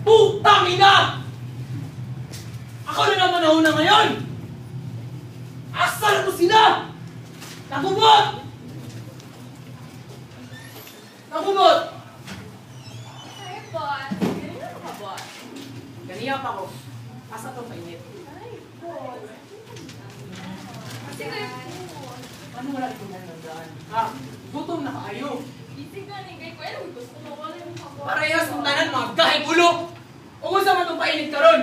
Putang ina! Ako na naman nauna ngayon! Asan mo sila? Nakubot! Nakubot! Ay, boss. Ganun ako ka, boss. Ganiyap ako. Asa to mainit? Ay, boss. Kasi kayo po. Ano wala ito na nandaan? Ha? Gutom na kayo. Parehas mong tanan mga gahing ulo! Saan man itong painit karon?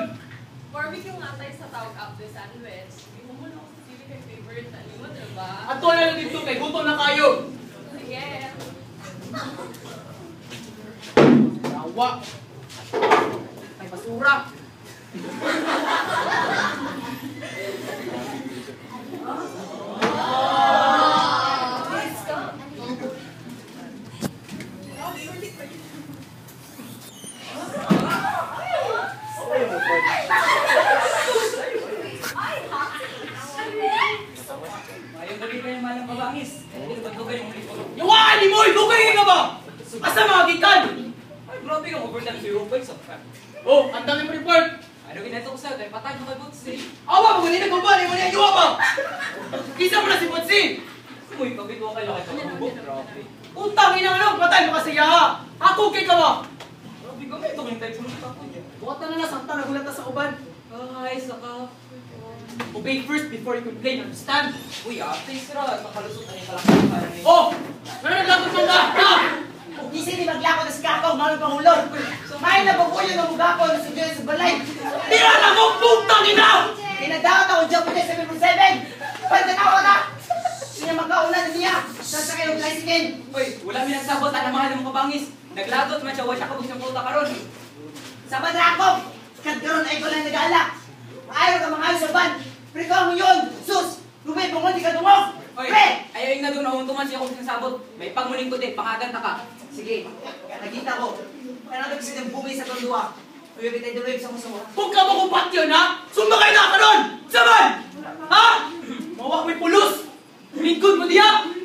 Barbecue nga tayo sa tawag up the sandwich. Hindi mo muna ako sa sili kay favorite na mo, diba? At wala na dito kay gutom na kayo! Sige. Yawa! May basura! Let's go. Ayun gabi kayo malang kabangis. Ayun, magdugay yung ulit ko. Yawa! Ni Moy! Dugay ka ba? Asa mga gikan? Ay, grabe ka, overtime zero points of fact. Oh, ang dami mo report! Ano ginito ko sa'yo? Dahil patay mo kay Boots eh. Awa! Magaling na kumbali mo niya! Yawa ba? Kisa mo na si Butsi! Uy, kabito kayo kayo pagkabuk. Grabe. Utang ina ano! Patay mo kasi ya! Ako kay ka ba? Grabe ka, may itong hintay sa mga kako niya. Buhat na na santa nagulat na sa uban. Ay, saka. Obey first before you complain, understand? Uy, ate, sira. Makalusot na yung niya. Oh! Ano naglagot mo ka? Ha? Kung kisi ni maglako na si Kakao, mga pangulod. May nababuyo ng mugako na si Joy sa balay. Tira na mo! Putang ina! Pinadawat ako dyan po 747. Pagdanawa na! Siya magkauna na niya. Sasakay ng tricycle. Uy, wala mi nagsabot ang mahal ng kabangis. Naglagot man siya, wala siya kabuk siyang puta karon. Sa Badrakop, kadkaroon ay ko lang nag-alak. Ayaw ka mga sa ban. Pre ko mo yun. Sus! Lumay pangol di ka. Uy, Pre! ayaw yung nadung na tuman siya kung sinasabot. May pangmuling ko din, pangagan ta ka. Sige, nakita ko. Kaya natin kasi ng bumi sa tundua. Uy, kita yung sa musumo. Huwag ka mo kumpat yun, ha? Sumbakay na ka nun! Saman! Ha? Mawak may pulos! Lingkod mo diya!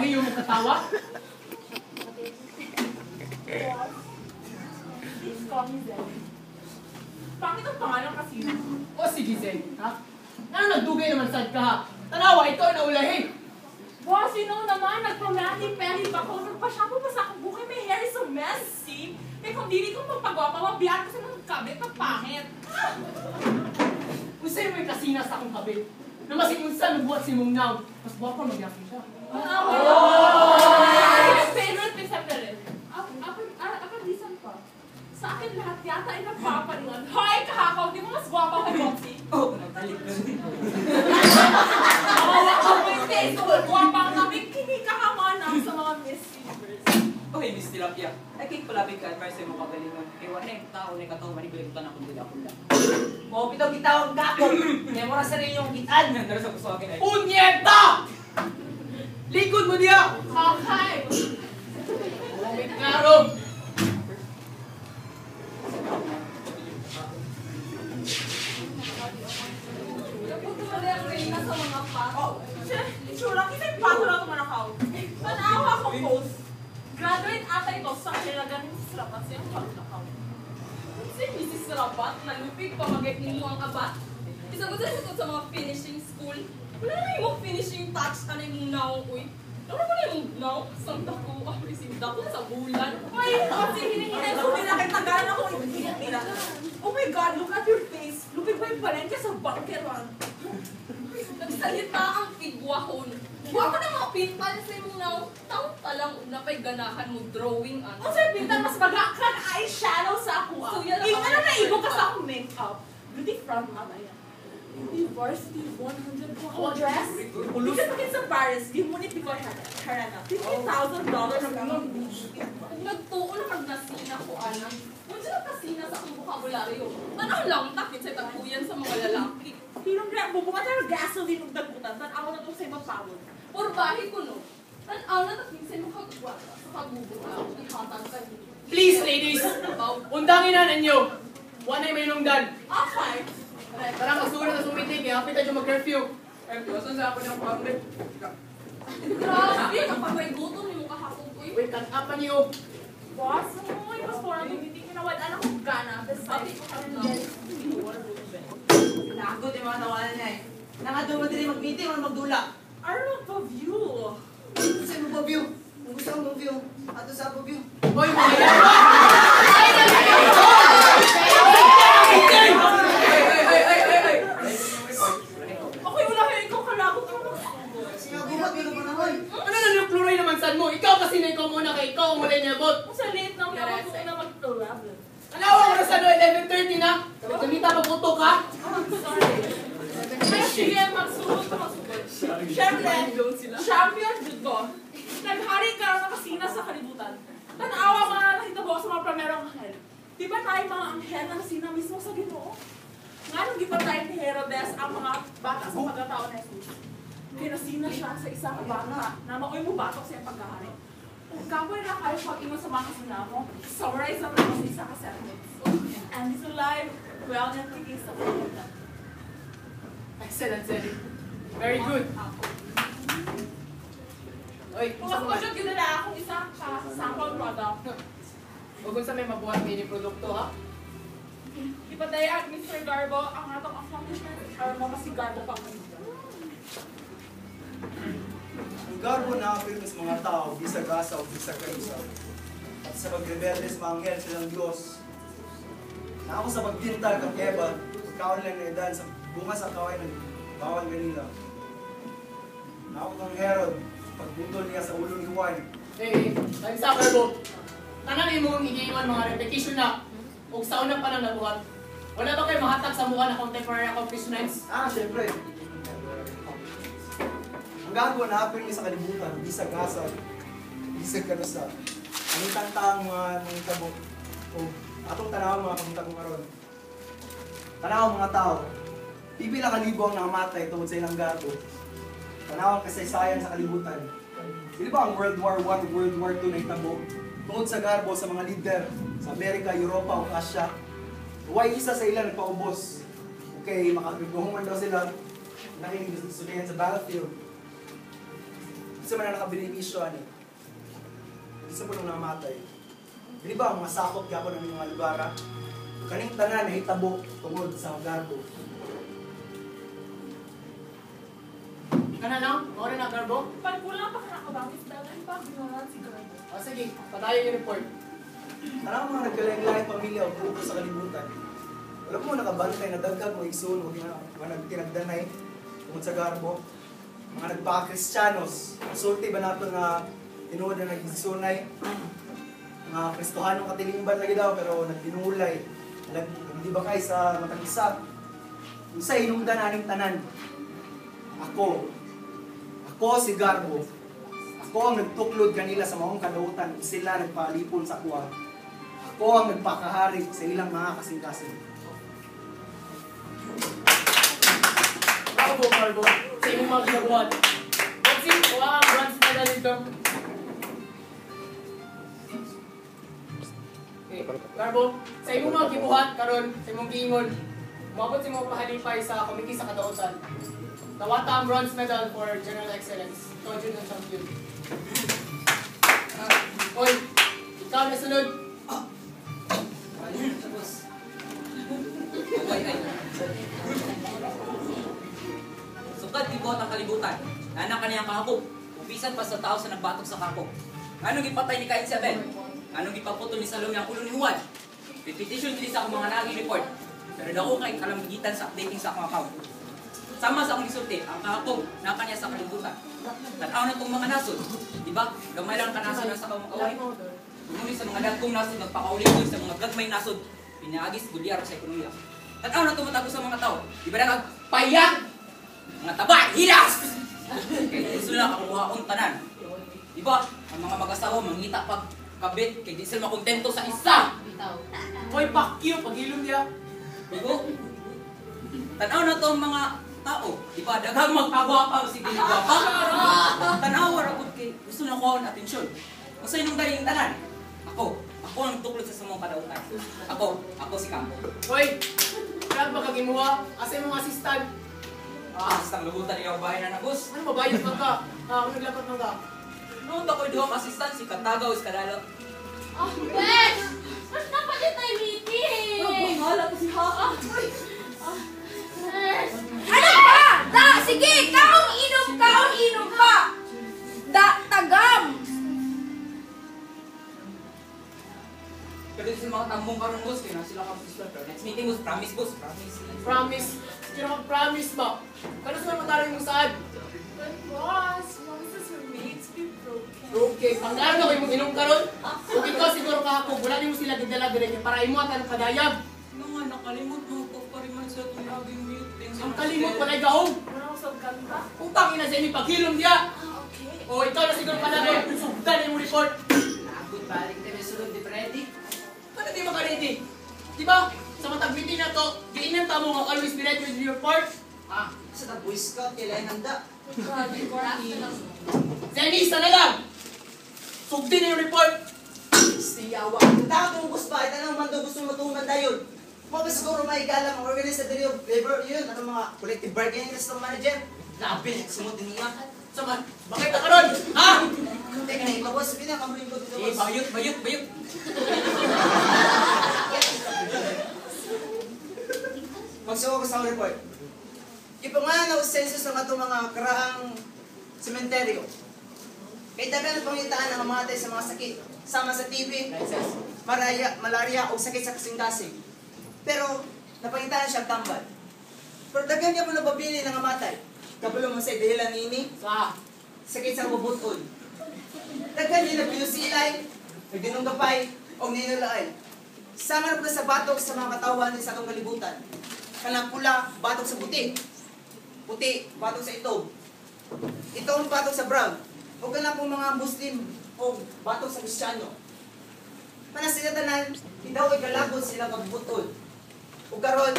Pahiyo mo katawa? Bakit ang pangalan kasi? O sige, Zen, ha? Ano nagdugay naman sad ka, ha? Tanawa, ito ay naulahin. Boss, you know naman, nagpa-mani-peri pa ko. Nagpa-shampoo pa sa akong buhay. My hair is so messy. Eh kung dili ko magpagwapa, mabiyan ko sa mga kabit na pangit. Kung sa'yo may kasina sa akong kabit, na masikunsan nabuhat si Mong Nang, mas buwapa magyapin siya. Oh! My favorite is Sandalin. Ako, ako, ako, lisan pa. Sa akin lahat yata ay nagpapalingan. Hoy, kahakaw, di mo mas guwapa kay Boxy? Oh, nagtalik ka rin. Awa ka mo yung face ko. Guwapa ka namin. Kini ka kamanang sa mga Miss Universe. Okay, Miss Tilapia. Ay, kay palapit ka, advice sa'yo mo kagalingan. Ewan na yung tao na ikaw, manigulit ka na kung dila kula. Mo bitaw kita ang Kakao. Kaya mo na sarili yung kitaan. Pero sa gusto akin ay, Punyeta! Likod mo diya! Kakay! Wait klaro! Napunta mo na yung Reyna sa mga pato. Siya, itsura, kasi pato lang naman ako. Post. Graduate ata ito sa kailangan ni Mrs. Rapat siyang paglakaw. Si Mrs. Rapat, nalupig pa mag mo ang abat. Isa ko sa sa mga finishing school. Wala na yung finishing touch ka na yung naong uy. Ano mo na yung naong? Santa ko, ah, receive ako sa bulan. Ay, kasi hinihinay ko, pinakitagalan ako. my God, look at your face. Lupig pa yung palengke sa bangkeron. Nagsalita ang pigwahon. Huwag ka na mga pintal sa imong naw. Taon pa lang una pa'y ganahan mo drawing ano. Kung sa'yo pintan, mas magakran eyeshadow sa ako. ah. So, yan ang Yung ano na ibo ka sa akong makeup. Beauty from mama yan. University 100 ko dress. Because it's sa Paris, di mo ni Pico Harana. $50,000 ang mga Kung nagtuo na kag nasina ko ana. Kung sila kasina sa akong bukabularyo. Tanaw lang takit sa taguyan sa mga lalaki. Hilong na, bubunga tayo gasoline ng dagutan. Tanaw na itong sa ibang pawon. Porbahe ko no. Tanaw na takit sa mga kagwata. Sa pagbubuka. Ihatag niyo. Please, ladies. Undangin na ninyo. One ay may lungdan. Okay. Tara, magsulat na sumitig. Eh, hapit tayo mag-curfew. Eh, wasan sa ako ng pamit. Grabe, kapag may gutom ni mo kahapon ko eh. Wait, tatapan niyo. Boss, mo yung passport ang hindi kinawad. Alam ko gana. Sabi ko Nagot yung mga tawanan niya eh. Nangadto mo dili mag-meeting o magdula. I love the view. Gusto sa'yo mo view. Kung gusto mo view, ato sa po view. Hoy, mga ikaw. Ano kasi na ikaw muna kay ikaw ang wala niya bot. Sa late na wala ako na mag-travel. Anawa ko na sa 11.30 na. Kamita pa puto ka. Magsulot na magsulot. Siyempre, champion jud ko. Naghari ka na kasina sa kalibutan. Tanawa mga nakita mo sa mga pramerong anghel. Di ba tayo mga anghel na nasina mismo sa ginoo? Nga nung di ba tayo ni Herodes ang mga bata sa pagkatao ni Jesus? Kinasina siya sa isang bata na maoy mo batok sa iyang pagkahari. Kung kapoy na kayo pag ingon sa mga sinamo, summarize na naman sa isa ka sentence. And this alive, well, and thinking sa pagkatao. Excellent, Zeddy. Very good. Oy, ako mo. siya ginala akong isa ka sample product, Huwag sa may mabuhat mini produkto ha. ipadayag Mr. Garbo ang atong accomplishment or mga si Garbo pa. Ang garbo na sa mga tao, bisag asa o bisag kaisa. At sa pagrebelde sa mga anghel silang Diyos. Na ako sa pagbintag ang Eva, pagkaon lang na edad sa bunga sa kaway ng bawal ganila. Na ako kang Herod, pagbutol niya sa ulo ni Juan. Eh, ay sa karbo. Tanan imong igiwan mga repetition na ug sa una pa lang nabuhat. Wala ba kayo mahatag sa mukha na contemporary accomplishments? Ah, syempre. Ang garbo na apil sa kalibutan, bisag asa, bisag kanusa. Ang tantang mga nangitabo, o atong tanaw mga kamunta ko karon. Tanaw mga tao, pipila ka libo ang nakamatay tungod sa ilang garbo. Tanaw ang kasaysayan sa kalibutan. Di ba ang World War I, World War II na itabo? Tungod sa garbo sa mga leader sa Amerika, Europa o Asia. Why isa sa ilan nagpaubos? Okay, makagulungan daw sila. Nakinig gusto yan sa battlefield. Isa man na nakabenepisyo, ano? Isa po nung namatay. Di ba, ang masakop yapon ng mga lugar, ha? Kaning tanan na hitabo tungod sa garbo. Kana lang, ora na karbo. Pag kulang pa ka nakabangis, dagan pa, ginawan si Garbo. O sige, patayo yung report. Tanang mga nagkalain-lain pamilya o grupo sa kalibutan. Alam mo, nakabantay na dagdag o igsoon o gina- mga nagtinagdanay tungod sa garbo. Mga nagpaka-kristyanos. Sulti ba nato na tinuod na nag-igsoonay? Mga kristohanong katilingban lagi daw pero nagtinulay. Nag, hindi ba kayo sa matang isa? Isa inungdan aning tanan. Ako. Ako si Garbo. Ako ang nagtuklod kanila sa maong kadautan. Sila nagpalipon sa kuwa. Ako ang nagpakahari sa ilang mga kasing-kasing. Bravo, Carbo. Sa imong mga ginabuhat. That's it. Kuha ang bronze medal. Carbo, sa imong mga gibuhat karon sa imong giingon, Umabot si mo pahalipay sa komite sa kadautan. Nawata ang bronze medal for general excellence. Yun ang champion. Ah, Oy, ikaw na sunod. Ay, ay. Sukat ibot ang kalibutan. Nanang kaniyang kahapog. Upisan pa sa tao sa nagbatok sa kapog. Anong ipatay ni Kain Seven? Anong ipaputol ni Salome ang ulo ni Juan? Repetition din sa akong mga naging report. Pero dako kay kalambigitan sa updating sa akong account. Sama sa akong gisulti, ang kahapon, naka niya sa kalibutan. Tanaw na itong mga nasod. Di ba? Gamay lang ka nasod na sa akong kaway. Tumuloy sa mga dagkong nasod, nagpakaulit sa mga gagmay nasod, pinaagis gulyar sa ekonomiya. Tanaw na tumatago sa mga tao. Di ba na payat? Mga taba, hilas! Kaya gusto na kakuha tanan. Di ba? Ang mga mag-asawa, mangita pag kabit, kay di sila makontento sa isa. Hoy, fuck you, paghilom niya. Bigo? Tanaw na to ang mga tao. Di ba? Daghang magpagwapa, sige, gwapa. Tanaw, warapot kay gusto na ko ang atensyon. Sa'yo nung galing tanan, ako, ako ang tuklod sa samong kadautan. Ako, ako si Campo. Hoy, kaya ba kagimuha? Asa yung mga assistant? Ah, sa lubutan niya ang bahay na nagos. Ano mabayad man ka? Ah, kung naglapat man ka. Noon ako yung assistant, si Katagaw, si Kadalo. Ah, Besh! Dapat yung tayo meeting? Bahala ko si Haka. Ano pa? Da, sige, kaong inom, kaong inom pa. Da, tagam. Pero sa mga tambong karon boss, kaya na sila ka boss. Next meeting boss, promise boss, promise. Promise. Sino ka promise ba? Kano sa mga tarin mo saan? But boss, Okay, panglaro na kayo mong inom karon. Kung ikaw siguro kahapon, wala din mo sila gidala dire para imo at ang padayag. Mga nakalimot mo ko pa rin man sa itong laging meeting. Ang kalimot wala gahong. Wala ko sa ganda. Utang ina sa inyo paghilom diya. Ah, okay. O ikaw na siguro panalo. Sugdan yung report. Nakapot balik tayo sulod di ready. Ano di mo ka ready? Di ba? Sa matag meeting na to, giinan ta mo nga always be ready with your report. Ah, sa ta Boy Scout kailan handa. Grabe, Corky. Zenisa na lang. Sugdin na yung report. Siyawa. Kung tao kung gusto ba, itanong man daw gusto matungan dayon. Mga siguro may galang ang organizador yung labor, yun, ano mga collective bargaining na sa manager. Labi, sumot din niya. Sama, bakit ka karon? Ha? Teka na, ito boss, pinakamuling ko dito Eh, bayot, bayot, bayot. Magsuko ko sa report. Ipangalan na census ng ato mga karaang sementeryo. Kay dagan ang pangitaan ang mamatay sa mga sakit, sama sa TB, malaria, malaria o sakit sa kasing-kasing. Pero, napangitaan siya tambal. Pero dagan niya mo nababili ng amatay. Kabalo mo sa dahilan nini, Sa. sakit sa bubutol. Daghan niya nagpinusilay, nagdinunggapay, o ninulaay. Sama na sa batok sa mga katawan sa atong kalibutan. Kanang pula, batok sa puti. Puti, batok sa itog. Itong batok sa brown. O kanang pong mga Muslim o batok sa Kristiyano. Mana sila tanan, idaw ay galabot sila magbutol. O karon,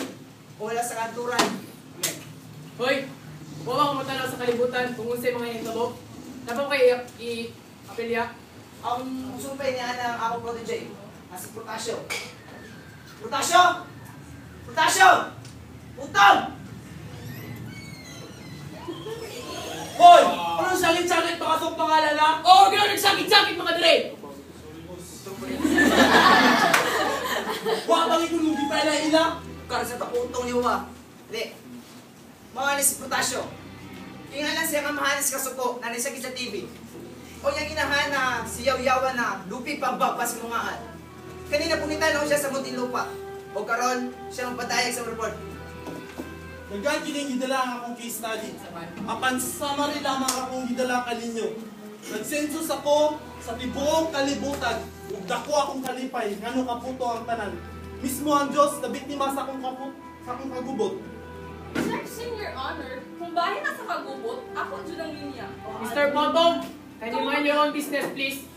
wala sa kanturan. Amen. Hoy, huwag ako matanaw sa kalibutan kung unsay mga hitabo. Dapat i- i-apelya. Ang sumpay niya ng akong protege, na si Protasio. Protasio! Protasio! Utang! Hoy! Anong sakit-sakit pakasong pangalan na? Oo, oh, gano'n nagsakit-sakit mga dire! Wa bang ikon mo gipala ila? Kar sa taputong ni Uwa. Hindi. Mga ni si Protasio. Kingalan siya kamahanas kasuko na nisakit sa TV. O yung inahan na siyaw-yawan na lupi pagbapas mga at. Kanina punitan ako siya sa Muntinlupa. O karon siya ang patayag sa report. Nagkan kining gidala ang akong case study. Apan summary lamang akong gidala kaninyo. Nagsensus ako sa tibuong kalibutan. Ug dako akong kalipay ngano kaputo ang tanan. Mismo ang Dios na biktima sa akong kaput sa akong kagubot. Section, Your Honor. Kung bahay na sa kagubot, ako dyan ang linya. Mr. Bobong, can you mind your own business, please?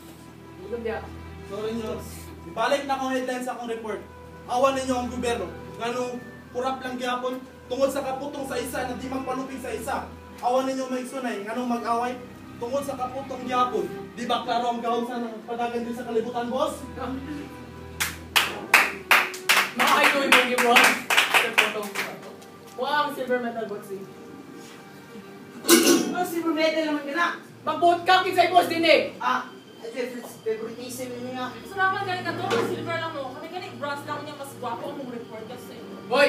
Diya. Sorry nyo. Ibalik na akong headline sa akong report. Awan ninyo ang gobyerno. Ngano kurap lang gyapon tungod sa kaputong sa isa na di magpaluping sa isa. Awan ninyo maigsunay ngano mag-away tungod sa kaputong gyapon. Di ba klaro ang gahom sa padagan din sa kalibutan, boss? Mga kayo yung mga gibuhan. Mr. Bobong. Wow, silver medal boxing. Ano si Brunete naman ka na? Mag-vote ka, kinsay boss din eh! Ah, favoritism niya. Salamat galing ka to. Silver lang mo. Kami galing bronze lang niya. Mas gwapo ang mong report kasi. Hoy!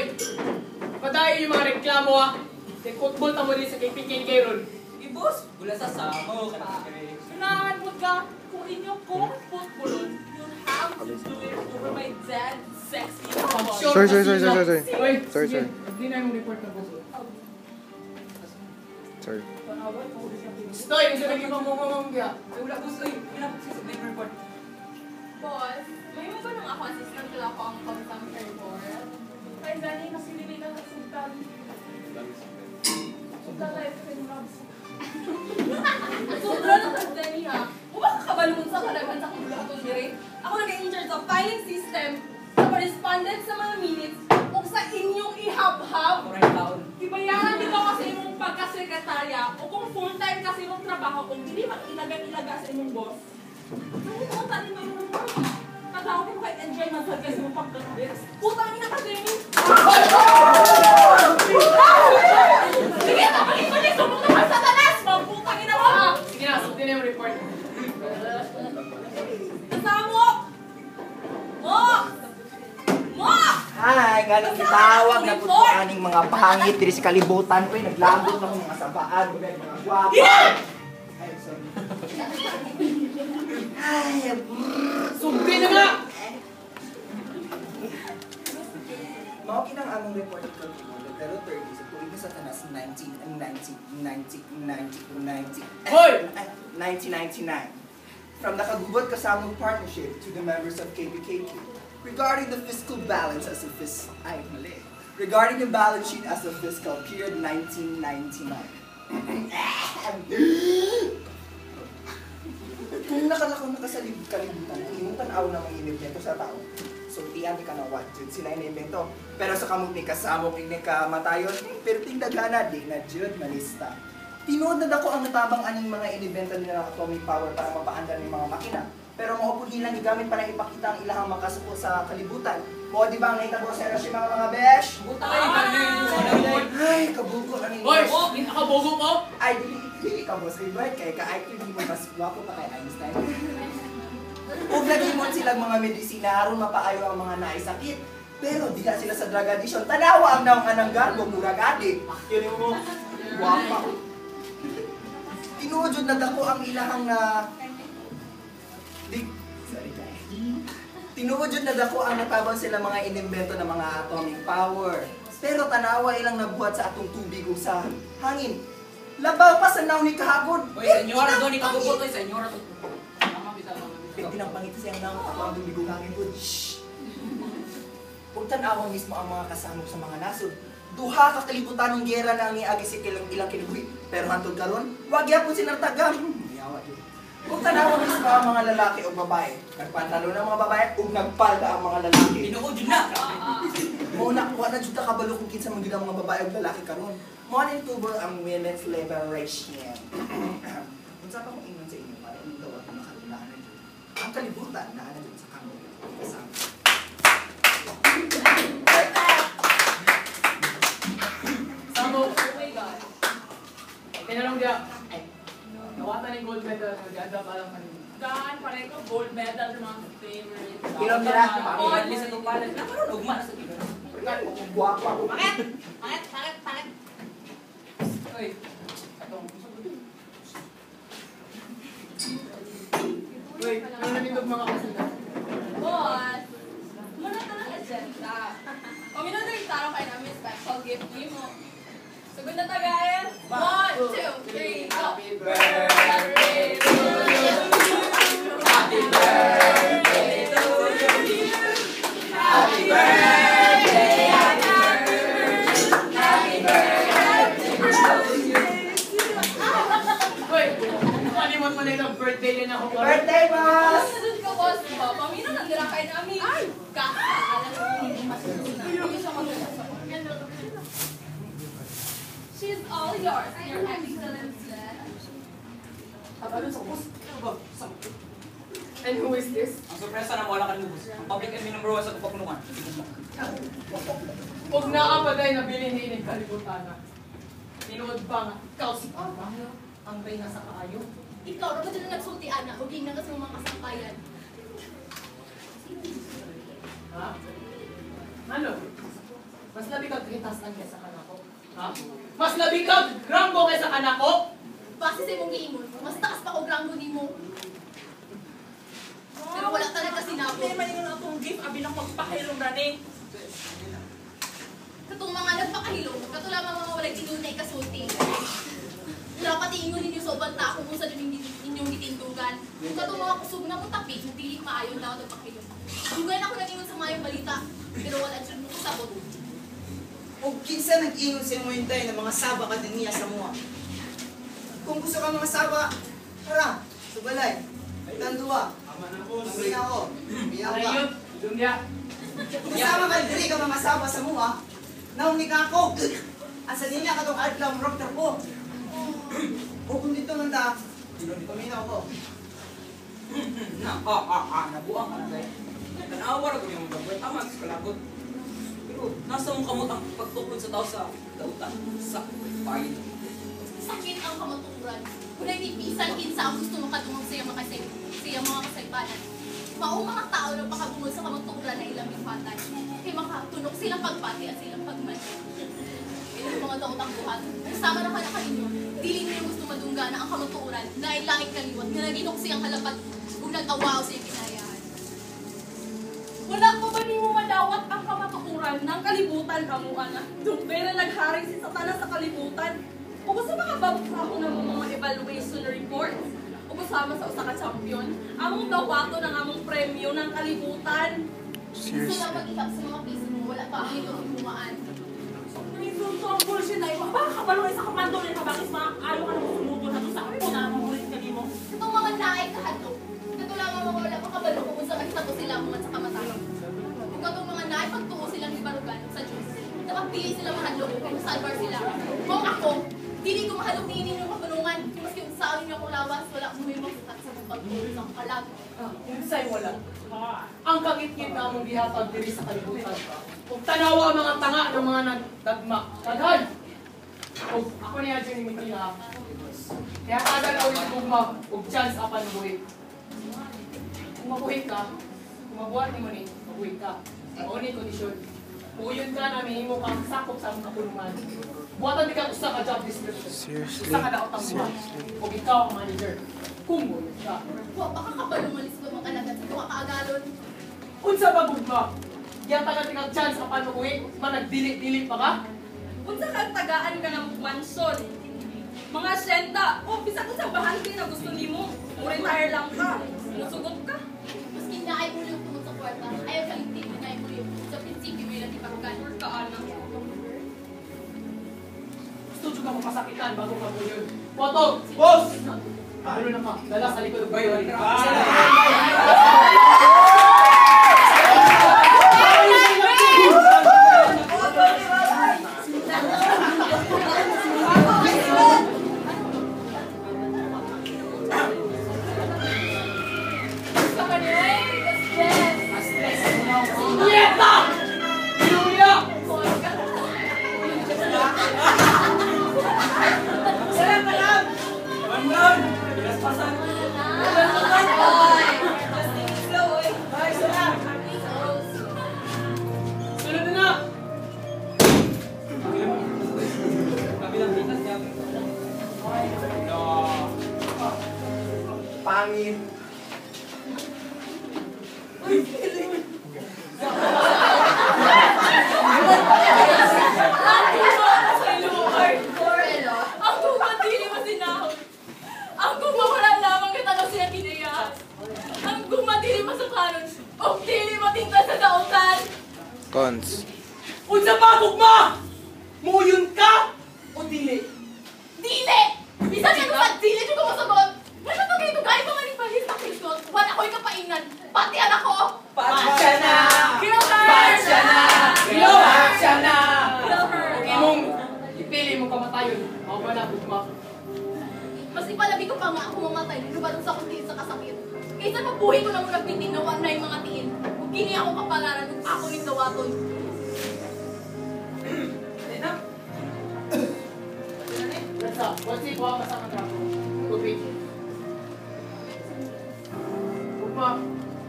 Padayo yung mga reklamo ha! Kay football tamo din sa kay Pikin Kairon. Sige boss, gula sa samo. kanang- Kailangan mo ka, kung inyo kung footballon, you'll have to do it over my dad's sexy body. Sorry, sorry, sorry, sorry, sorry. Wait, Sorry, sorry. Hindi na yung report na boss. Sorry. Stoy, hindi na kaya. Ay, wala pinapot sa submit report. Boss, may mo ba nang ako assistant ko ako ang pagtang report? Ay, gani, kasi hindi na nagsultan. Sultan life, Robs. Sobra lang sa Danny ha. Kung baka kabalungan sa kalaghan sa kong buhaton diri. Ako nag-in charge sa filing system sa correspondence sa mga minutes o sa inyong ihab-hab. Rin taon. Ibayaran dito kasi imong pagkasekretarya o kung full-time kasi imong trabaho kung hindi mag-ilaga-ilaga sa imong boss. Ano mo tanin mo yung Tatawa ko kahit enjoy man sa imong pagkakabits. Putang ina kasi yung... Sige, tabalik-balik! Sumunod ka sa talas! Mga putang ina mo! Sige na, na yung report. Kasama mo! Mo! Mo! Ay, ganang gitawag na po aning mga pangit diri sa kalibutan ko, naglambot na mga sabaan, mga gwapa. Ay, sorry. Sumpi na nga! Mao kinang among report ko pero 30 sa tuig na sa tanas 19 and 90 90 90 90 Hoy! 1999 from the Kagubot Kasamong Partnership to the members of KPKK regarding the fiscal balance as of fis ay mali regarding the balance sheet as of fiscal period 1999 ah! Kung nakalakaw na ka sa lib- kalibutan, imong tanaw na mga inimbento sa tao. So, tiyan ka na what, Jud, sila inimbento. Pero sa kamot ni kasamok ni ka matayon, pero tingdagana, di na Jud, malista. Tinood na dako ang natabang aning mga inimbento nila ng atomic power para mapaandar ng mga makina. Pero maupod nilang gigamit para ipakita ang ilahang makasuko sa kalibutan. Mo, di ba ang naitabo sa erasyon mga mga besh? Buta kayo, ganun yung sa report. Ay, Hoy! ninyo. Oh, nakabogo ko! Ay, dili, dili ka boss. Edward, kay ka-IQ di mo mas gwapo pa kay Einstein. Huwag lagi mo silang mga medisina aron mapaayo ang mga naisakit. Pero di sila sa drug addiction. Tanawa ang naong anang garbo, murag adik. Yun mo, gwapa. Tinuod na dako ang ilahang na... Di, sorry. Tinuod na dako ang natabang sila mga inimbento ng mga atomic power. Pero tanawa ilang nabuhat sa atong tubig o sa hangin. Labaw pa sa naw ni kahapon. Uy, senyora doon, ikabubot, uy, senyora to. Mama, bisa, mama, bisa. Pwede ng pangit siyang naw ako ang tubig o hangin po. Shhh! Huwag tanawa mismo ang mga kasamok sa mga nasod. Duha ka kalibutan ng gera na ni agi si kilang ilang kinabuhi. Pero hantod karon, wag yapon sinartagan. Yawa yun. Huwag tanawa mismo ang mga lalaki o babae. Nagpantalo ng mga babae o nagpalda ang mga lalaki. Tinuod yun na. Mo na kuha na jud ka kabalo kung kinsa gid ang mga babae ug lalaki karon. Mo na tubo ang women's liberation. Unsa pa mo ingon sa inyo para imo daw ang makalilaan na jud. Ang kalibutan na ana jud sa kamo. Kasama. Samo! Oh my God. Tinanong dia. Nawatan yung gold medal. Nag-ada pa lang kanina. Gaan, pare ko, gold medal ng mga favorite. Ilang nila? Pangit sa tumpalan. Nakaroon, ugma na sa tibig. Guwapa ko. Bakit? Bakit? Bakit? Bakit? Uy, atong. Wait, ano nanindog mga kasunda? Boss, muna ta ng agenda. O minun rin tarong kayo namin special gift mo. Sugod na ta guys. Ana. Huwag na kasi mga kasangkayan. Ha? Ano? Mas labi kag ritas lang kaysa kanako. Ha? Mas labi kag Rambo kaysa kanako? Base sa imong giingon, mas taas pa ko granggo ni mo. Pero wala talaga sinabo. May mayon atong gift, abi nang magpahilong rani. Katong mga nagpakahilom, kato lamang mga walay tinunay kasulti. Ingon ninyo sa ubang tao kung sa inyong, inyong gitindugan. Kung katong mga kusog na mo tapi, dili maayon na ako pagpakahilom. Dugan ako nag-ingon sa mayong balita, pero wala dyan mo sabot. O kinsa nag-ingon sa mo hinday ng mga saba ka din niya sa mua. Kung gusto ka mga saba, tara, sa balay. Tandua. Mamina ako. Mamina Ano ka. yun? Dunya. Kasama ka diri ka mga saba sa mua. Nauni ka ako. Asa din niya ka tong adlaw rock po. O kung dito nang ta, pamina ako. Na, ah, ah, ah, nabuang ka na tayo. Tanawa ra ko yung gagawin. Tama, sa kalagot. Pero, nasa mong kamot ang pagtukod sa tao sa dautan. Sa payin. Sakit ang kamaturan. Kung naipisan kinsa ang gusto mo katungog sa iyang mga kasay, sa iyang mga kasaypanan. Maong mga tao na pakabungod sa kamaturan na ilang mipatan. Kay makatunok silang pagpati at silang pagmati. Ito yung mga daotang buhat. Kasama na ka na kaninyo. Dili niyo gusto madungga na ang kamaturan na ay langit kaliwat nga naginok siyang halapat kung nag-awaw sa kinayahan. Wala pa ba ni mo madawat ang kamatukuran ng kalibutan kamuan na pero naghari si Satanas sa kalibutan? O gusto ba kababasa ko ng mga evaluation report? O kasama sa usa ka champion? Among dawato ng among premyo ng kalibutan? Sila mag-ihap sa mga piso mo, wala pa ang itong ibumaan. Nisunto ang bullshit na iba. Baka kabalo sa kamando rin kabakis mga ayaw ka na sumuto na to sa una mo ulit ka mo. Itong mga naay kahadlok, ito lamang mga wala pa kabalo kung sa makita ko sila mga sa kamatayon. Kung katong mga naay pagtuo silang ibarugan sa Diyos, napagpili sila mahadlok kung salvar sila. Kung ako, dili ko mahadlok ni inyong kapulungan, maski sa akin akong lawas, wala akong may mafukat sa pagtuo ng kalag. Yung sa'yo wala. Ang kangit-ngit na among gihatag diri sa kalibutan. Ug tanawa ang mga tanga ng mga nagdagma. Daghan! Ug ako niya dyan yung mitila. Kaya ako yung gugma ug chance apan buhi. Kung mabuhi ka, kung mabuhat ni mo ni, mabuhi ka. Mao ni kondisyon. Uyon ka na, mahimo kang sakop sa mga kulungan. Buhatan di ka usa ka job description. Usa ka daot ang buhat. Ug ikaw ang manager. Kung buhi ka. Wa pa kakabalo malis ko mga kalagat sa tuwa kaagalon. Unsa ba gugma? Yang taga tingag chance apan uwi, managdili-dili pa ka? Unsa kang tagaan ka ng mansion? Mga senta, o bisa ko sa bahante na gusto nimo. O retire lang ka. Nasugot ka. Maski na ay ulo tungod sa kwarta, ayaw kalimtin na ay ulo sa prinsipyo may lati parugan. Ka ana. Gusto juga mo pasakitan bago ka buyon. Potong! Boss! Ano na ka? Dala sa likod. Bay, bay. Up. What's it? Ka sa kontrako. Tubig. Gugma,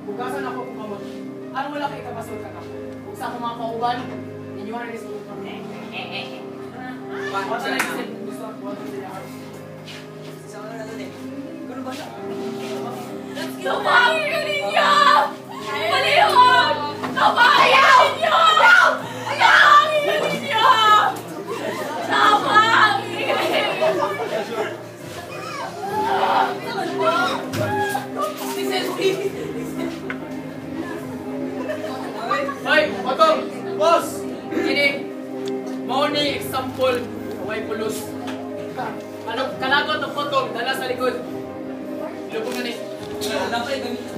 bugasan ako kung kamot. Ano wala kay kapasol ka ka? Kung sa mga kauban, inyuhan na rin sa Eh, What's Patsya the next step? Gusto ko buhat sa lahat. Sa ano na doon eh. Ano ba siya? Ninyo! Palihog! Lumawi ka ninyo! Lumawi ka boss! Kini, mao ni example, way pulos. Ano, kalagot ang potong, dala sa likod. Lubong na ni. Dapat. Boss,